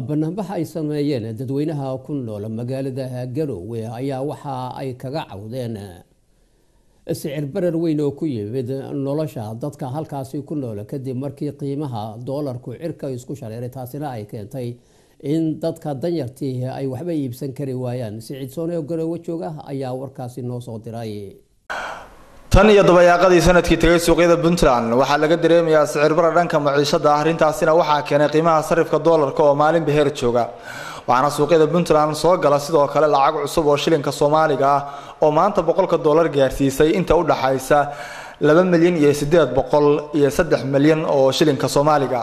banaanbaxa ay sameeyeen dadweynaha ku nool magaalada garowe ayaa waxa ay kaga cawdeen. Sicir barar weyn oo ku yimid nolosha dadka halkaasi ku nool kadib markii qiimaha doolarku cirka isku shareeray taasina ay keentay in dadka danyartii ay waxba iibsan kari waayaan. Siciid soone oo garowe jooga ayaa warkaasi noo soo diray tan iyo dabayaaqadii sannadkii tegay suuqyada puntland waxaa laga dareemayaa sicir bara dhanka maciishada ah. Arrintaasina waxaa keenay qiimaha sarifka doolarka oo maalin beheer jooga. Waxaana suuqyada puntland soo gala sidoo kale lacag cusub oo shilinka soomaaliga ah oo maanta boqolka doolar gaarsiisay inta u dhaxaysa laba milyan iyo sideed boqol iyo saddex milyan oo shilinka soomaaliga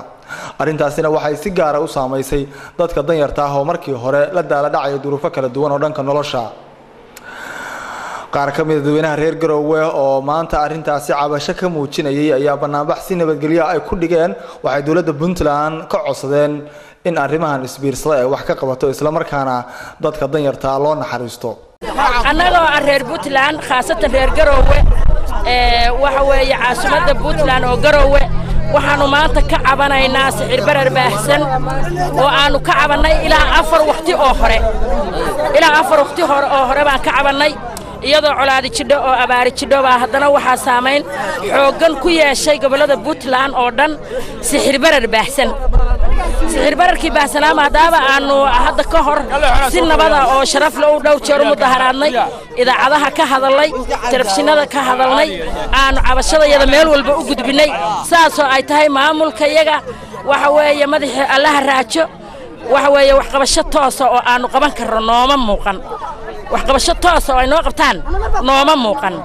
arrintaasina waxay si gaara u saamaysay dadka danyarta ah oo markii hore la daala dhacaya duruufo kala duwan oo dhanka nolosha qaar ka mida dadweynaha reer garoowe oo maanta arrintaasi cabasho ka muujinayay ayaa banaanbax si nabadgelyo ay ku dhigeen. Waxay dowladda puntland ka codsadeen in arrimahan isbiirsada ay wax ka qabato islamarkaana dadka danyartaa loo naxariisto. Annagoo ah reer puntland khaasatan reer garoowe waxa weeye caasimadda puntland oo garoowe waxaannu maanta ka cabanaynaa sicir barar baahsan oo aannu ka cabannay ilaa afar wakhti oo hore. Ilaa afar wakhti hore oo hore baan ka cabannay iyadoo colaadi jidho oo abaari jidho baa haddana waxaa saamayn xooggan ku yeeshay gobollada puntland oo dhan sixir barar baahsan. Sixir bararkii baahsanaa maadaama aannu hadda ka hor si nabada oo sharafle u dhow jeer u mudaharaadnay idaacadaha ka hadalnay telefishinada ka hadalnay aannu cabashadayada meel walba u gudbinnay saasoo ay tahay maamulkayaga waxa weeye madaxii allaha raajo waxa weeye waxqabasho toosa oo aannu qaban karno nooma muuqan waxqabasho toosa oo ay noo qabtaan nooma muuqan.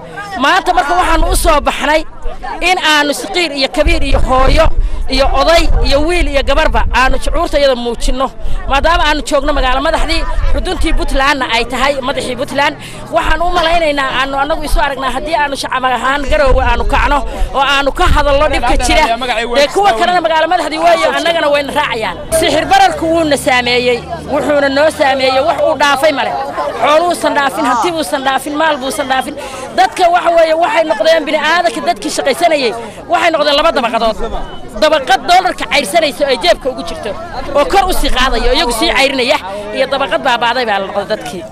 Maanta marka waxaannu u soo baxnay in aannu saqiir iyo kabiir iyo hooyo iyo oday iyo wiil iyo gabarba aannu shucuurtayada muujinno maadaama aannu joogno magaalo madaxdii xuduntii puntlandna ay tahay madaxii puntland. Waxaan u malaynaynaa aannu annagu isu aragnaa haddii aannu shacab ahaan garoowe aannu kacno oo aannu ka hadalno dhibka jira. Dee kuwa kalena magaalo madaxdii weeyo annagana wayna raacayaan. Sixir bararku wuuna saameeyey wuxuuna noo saameeyey wax uu dhaafay male xooluusan dhaafin hanti buusan dhaafin maal buusan dhaafin. Dadka waxa weeye waxay noqdeen bini'aadanka dadkii shaqaysanayey. Waxay noqdeen laba dabaqadood dabaqad doolarka cayrsanaysa oo jeebka ugu jirto oo kor u sii qaadaya oo iyagu sii cayrinaya iyo dabaqad baabaaday baa la noqday dadkii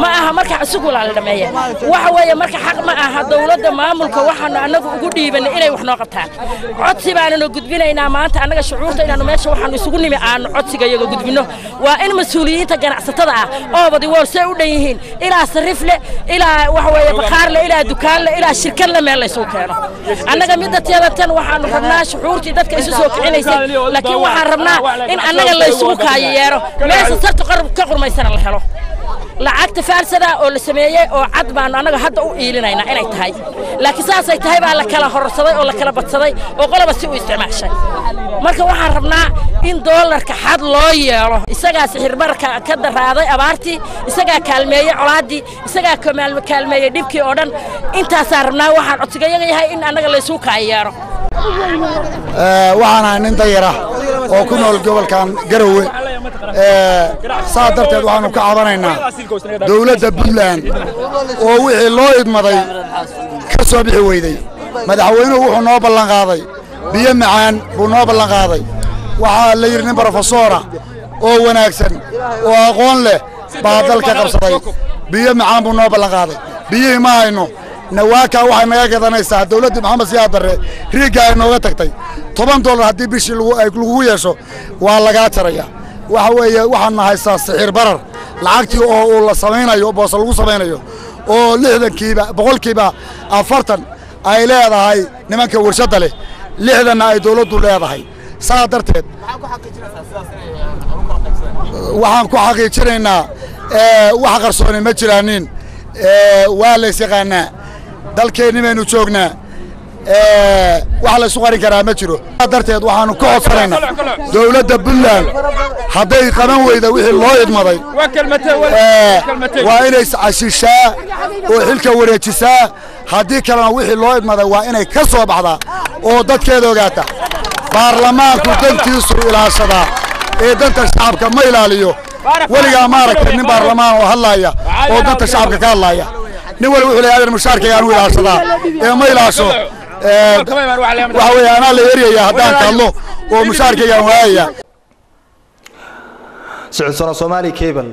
ma aha marka isugulaa la dhameeya. Waxa weeye marka xaq ma aha dowladda maamulka waxaanu annagu ugu dhiibanay inay wax noo qabtaan. Codsi baananu gudbinaynaa maanta annaga shucuurta inaanu meesha waxaanu isugu nimi aanu codsiga iyaga gudbinno waa in mas'uuliyiinta ganacsatada ah oobadi wool see u dhan yihiin. Ilaa sarifle ilaa waxa weeye bakhaarle ilaa dukaanle ilaa shirkadle meel laysugu keeno. Annaga midda tan waxaanu rabnaa shucuurtii dadka isu soo kicinaysay laakiin waxaan rabnaa in annaga laysugu kaayo yeero. Meesha sarta ka qurmaysana la helo lacagta faalsada oo la sameeyey oo cad baanu annaga hadda u iilinaynaa inay tahay. Laakiin saasay tahay baa la kala horsaday oo la kala badsaday oo qoloba si u isticmaashay. Marka waxaan rabnaa in doolarka xad loo yeelo. Isagaa sixirbararka ka daraaday abaartii isagaa kaalmeeyey colaaddii isagaa kaalmeeyey dhibkii oo dhan. Intaasaan rabnaa waxaan codsigayaga yahay in annaga laysugu kaayeero waxaan ahay nin dayara oo ku nool gobolkan garowe saa darteed waxaannu ka cabanaynaa dawladda puntland oo wixii loo idmaday ka soo bixi weydey madaxweynuhu wuxuu noo ballanqaaday biyo macaan buu noo ballanqaaday waxaa la yidhi nin brofesora oo wanaagsan oo aqoon leh baa dalka qabsaday. Biyo macaan buu noo ballanqaaday biyihii ma hayno. Nawaakaa waxay naga gadanaysaa. Dawladdii maxamed siyaad barre riigga ay nooga tagtay. Toban dollar haddii bishii lagugu yeesho waa lagaa jaraya waxa weeye waxaadna haystaa sixir barar. Lacagtii oo uu la samaynayo boose lagu samaynayo oo lixdankiiba boqolkiiba afartan ay leedahay nimanka warshadda leh. Lixdanna ay dawladdu leedahay. Saa darteed waxaan ku xaqiijinaynaa wax qarsooni ma jiraanin waa lays yaqaanaa. Dalkeenni baynu joognaa wax laysu qarin karaa ma jiro. Darteed waxaannu ka codsanaynaa dawladda puntland hadday qaban weyda wixii loo idmaday. Waa inay cashishaa oo xilka wareejisaa. Haddii kalena wixii loo idmaday waa inay ka soo baxdaa oo dadkeeda ogaata. Baarlamaanku dantiisu ilaashadaa. Ee danta shacabka ma ilaaliyo. Weligaa maaragtay nin baarlamaan oo hadlaaya oo danta shacabka ka hadlaaya. Nin waliba wuxuu leeyahay mushaarkayga anu ilaashadaa. Ee ma ilaasho waxa weeye anaa la eryaya haddaan ka hadlo oo mushaarkaygaan waayaya socodsono somaali cable